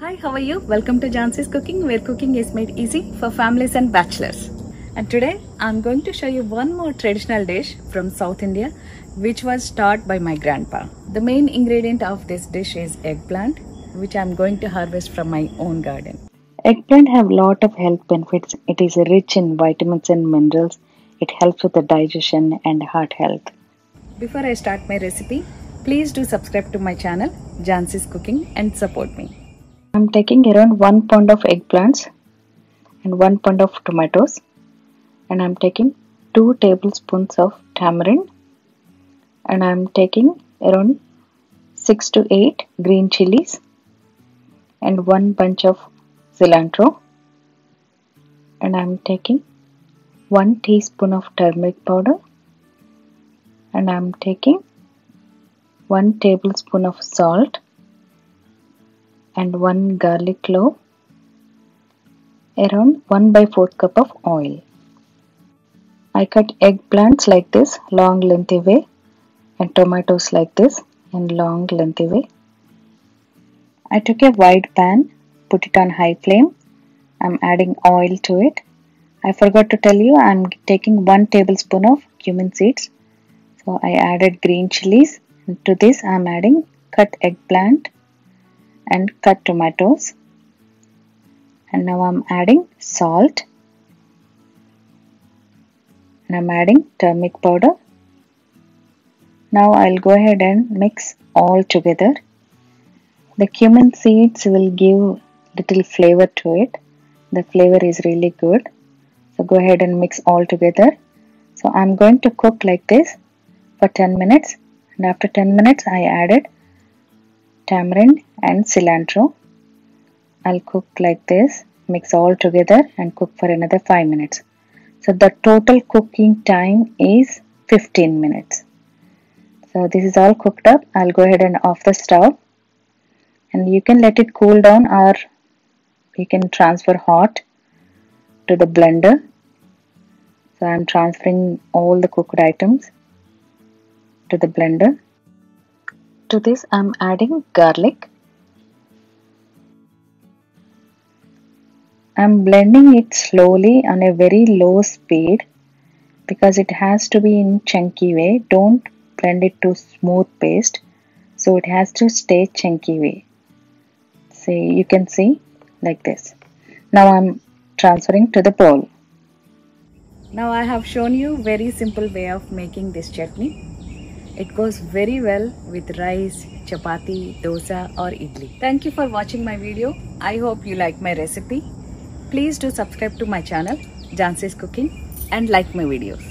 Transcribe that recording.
Hi, how are you? Welcome to Jhansi's Cooking, where cooking is made easy for families and bachelors. And today I'm going to show you one more traditional dish from South India, which was taught by my grandpa. The main ingredient of this dish is eggplant, which I'm going to harvest from my own garden. Eggplant have lot of health benefits. It is rich in vitamins and minerals. It helps with the digestion and heart health. Before I start my recipe, please do subscribe to my channel, Jhansi's Cooking, and support me. I'm taking around 1 pound of eggplants and 1 pound of tomatoes and I'm taking 2 tablespoons of tamarind and I'm taking around 6 to 8 green chilies and 1 bunch of cilantro and I'm taking 1 teaspoon of turmeric powder and I'm taking 1 tablespoon of salt and 1 garlic clove around 1 by 4th cup of oil. I cut eggplants like this long lengthy way and tomatoes like this in long lengthy way. I took a wide pan, put it on high flame. I'm adding oil to it. I forgot to tell you I'm taking 1 tablespoon of cumin seeds. So I added green chilies. And to this. I'm adding cut eggplant and cut tomatoes. And now I'm adding salt. And I'm adding turmeric powder. Now I'll go ahead and mix all together. The cumin seeds will give little flavor to it. The flavor is really good. So go ahead and mix all together. So I'm going to cook like this for 10 minutes and after 10 minutes I added tamarind and cilantro. I'll cook like this, mix all together and cook for another 5 minutes. So the total cooking time is 15 minutes. So this is all cooked up. I'll go ahead and off the stove and you can let it cool down or you can transfer hot to the blender. So I'm transferring all the cooked items to the blender. To this I'm adding garlic. I'm blending it slowly on a very low speed because it has to be in chunky way. Don't blend it to smooth paste. So it has to stay chunky way. See, you can see like this. Now I'm transferring to the bowl. Now I have shown you very simple way of making this chutney. It goes very well with rice, chapati, dosa or idli. Thank you for watching my video. I hope you like my recipe. Please do subscribe to my channel, Jhansi's Cooking and like my videos.